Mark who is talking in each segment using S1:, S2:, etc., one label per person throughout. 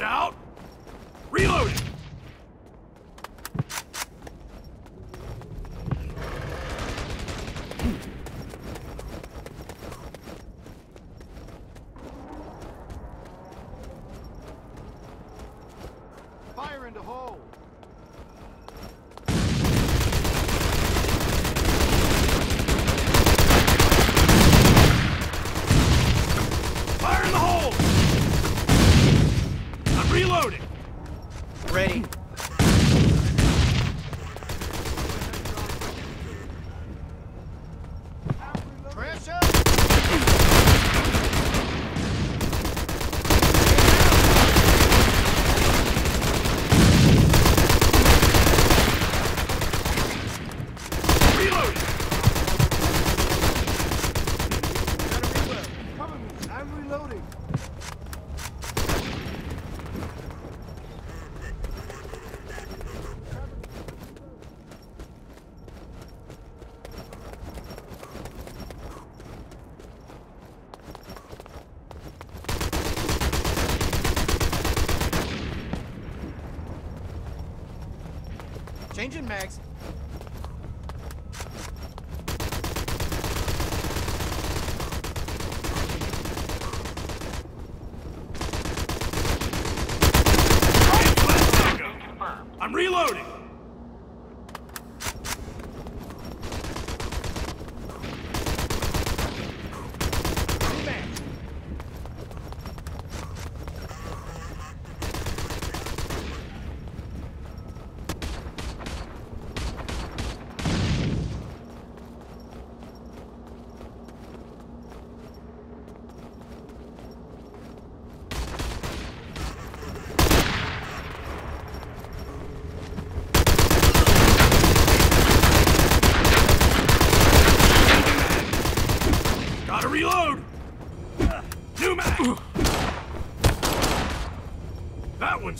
S1: out! Reloading!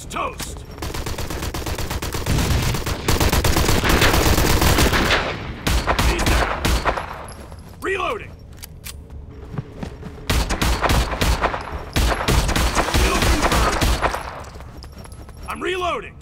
S1: Let's toast! Reloading! I'm reloading!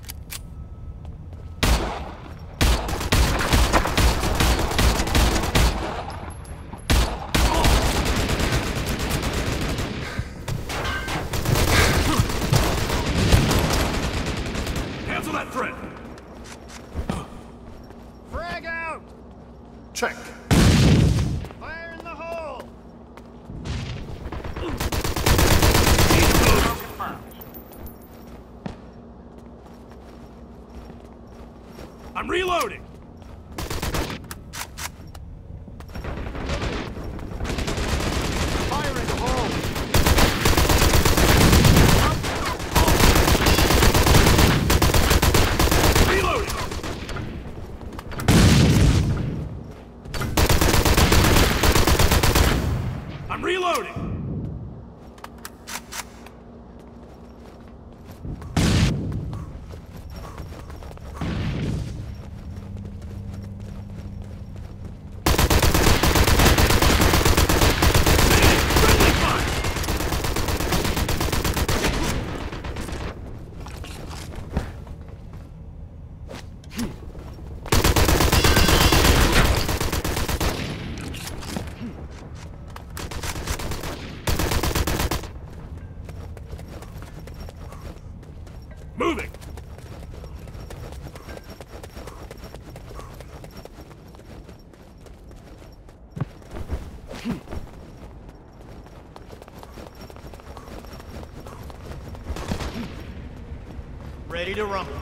S1: Moving!
S2: Ready to rumble.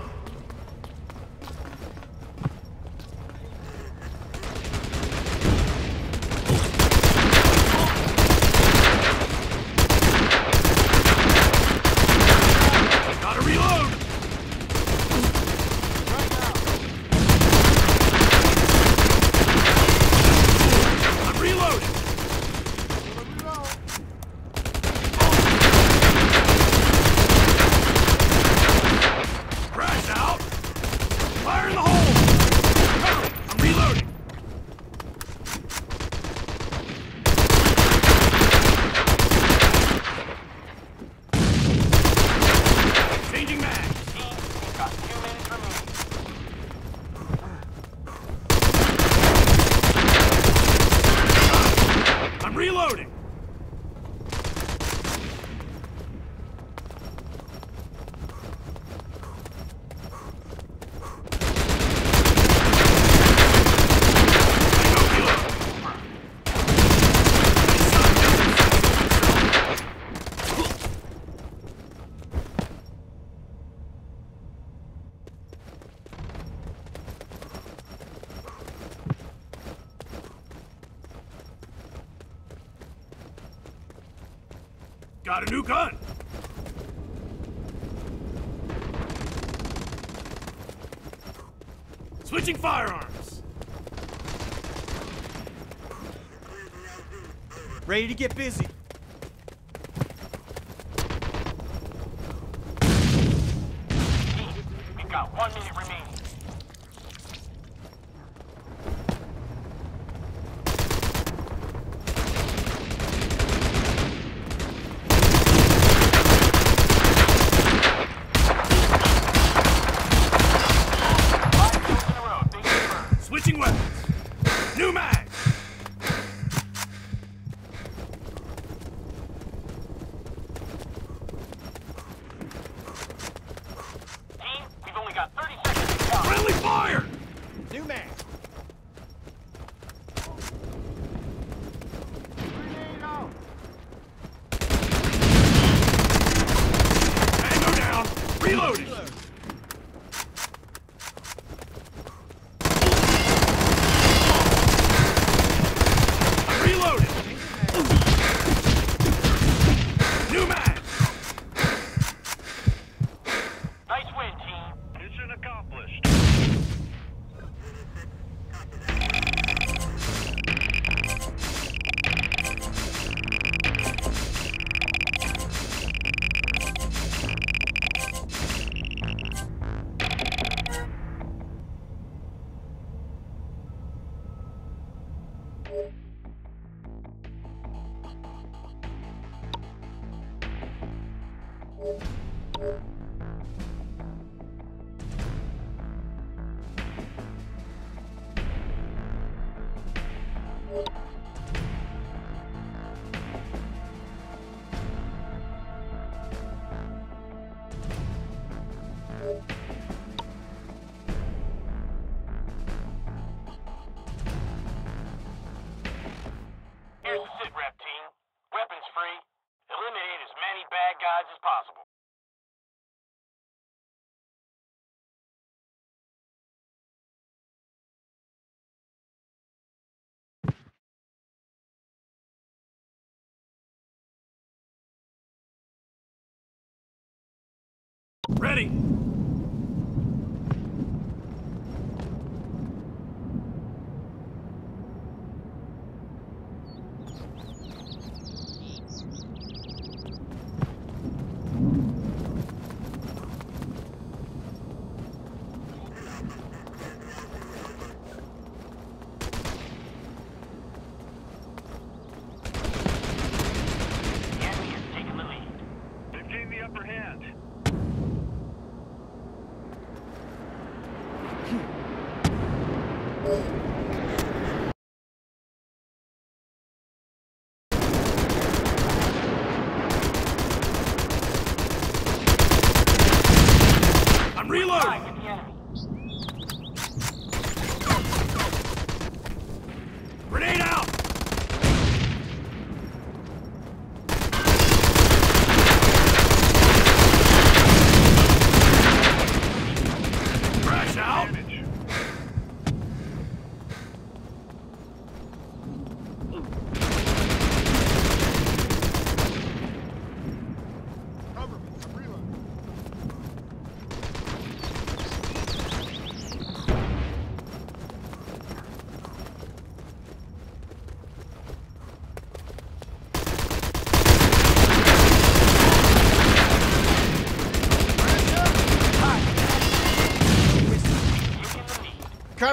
S1: Got a new gun! Switching firearms!
S2: Ready to get busy.
S1: Ready!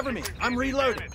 S3: Cover me. I'm reloading.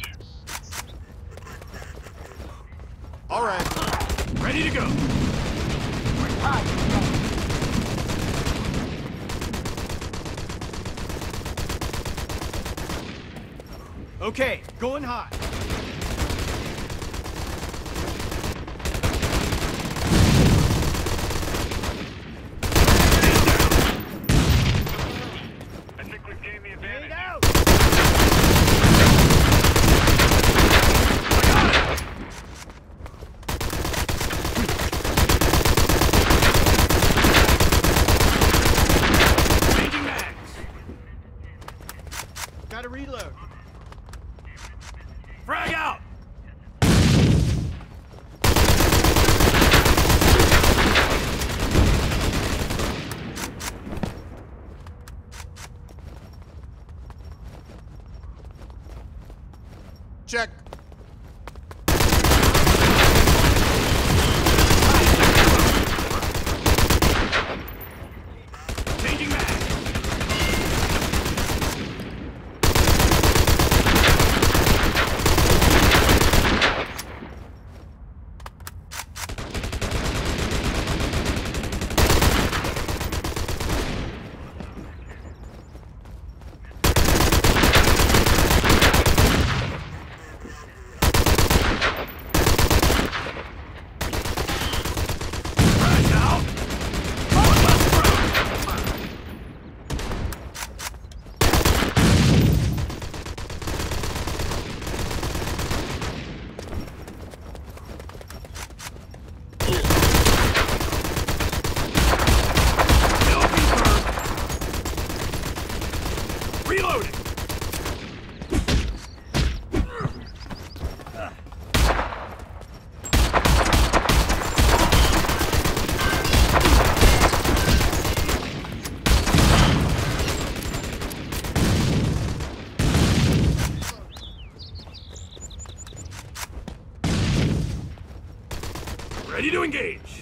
S1: you to engage?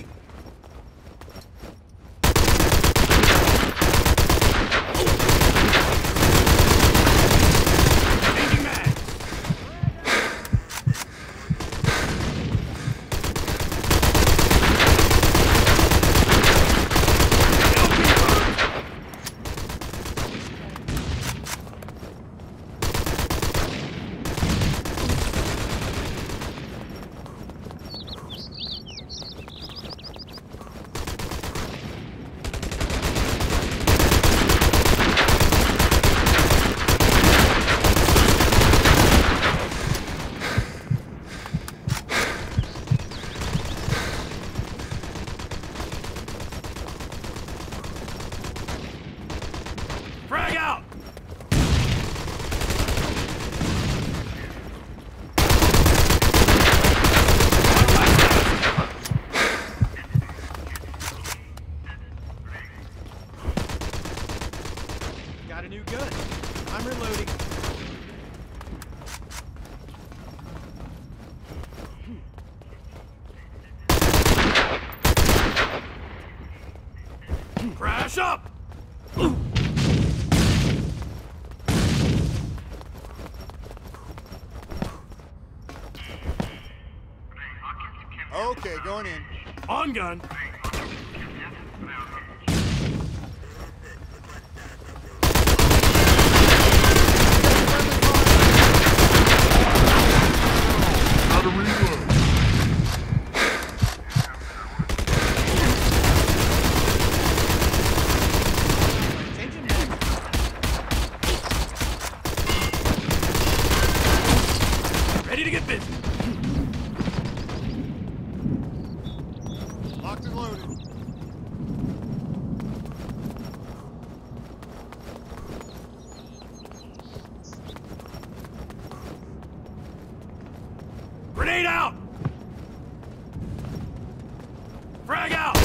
S3: Okay, going in.
S1: On gun. Frag out!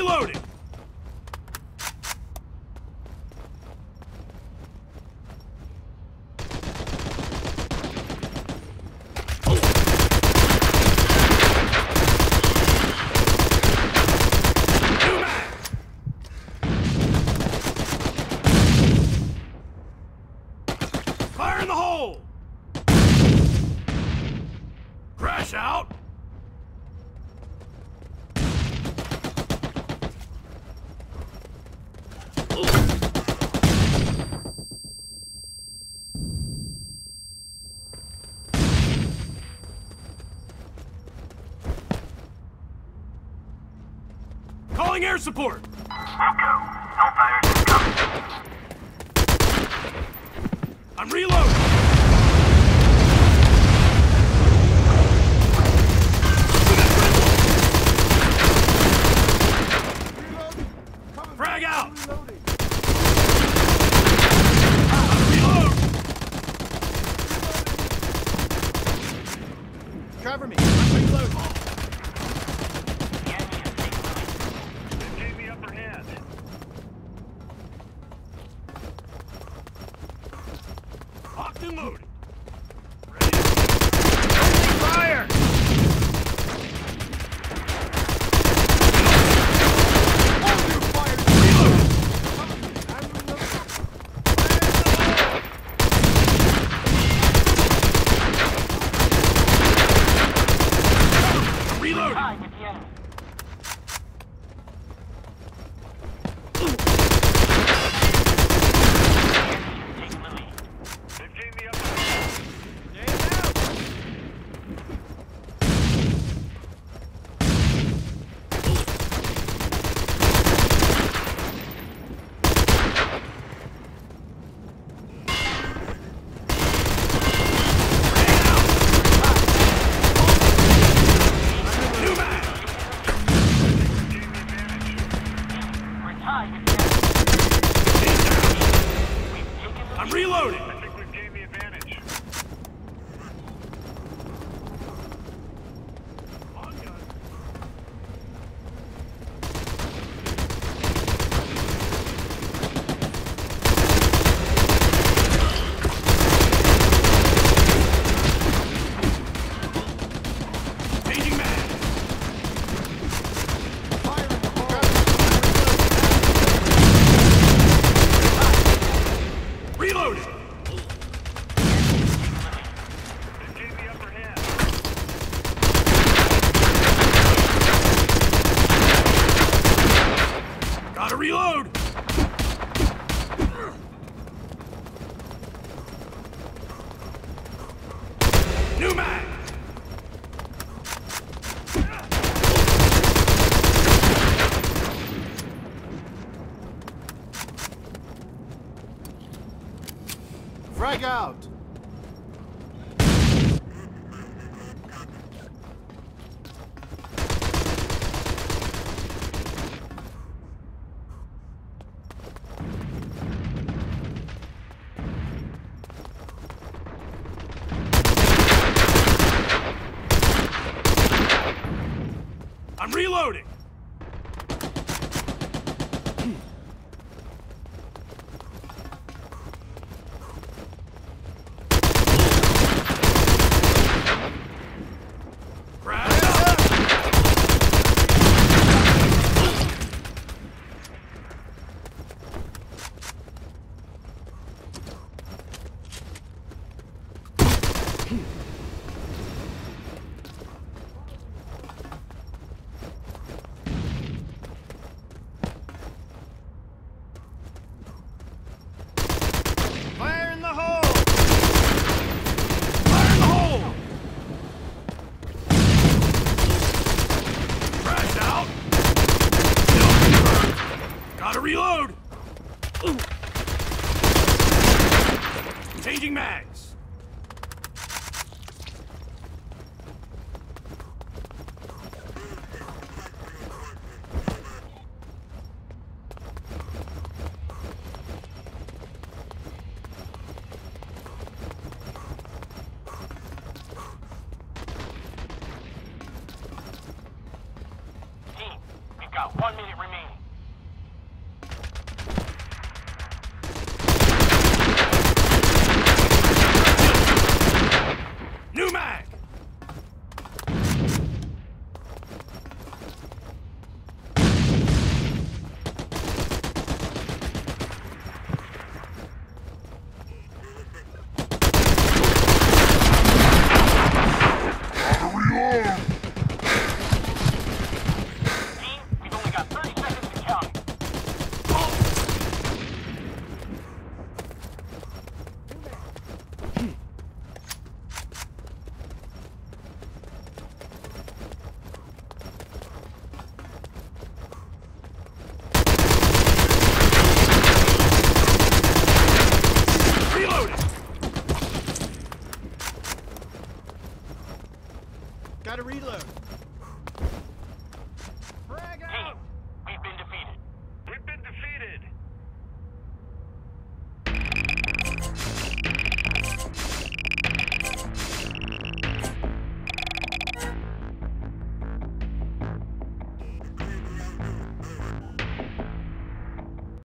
S1: Reloading!
S4: Calling air support!
S5: Wilco,
S4: no
S1: fires incoming. I'm reloading!
S5: reloading!
S1: New man!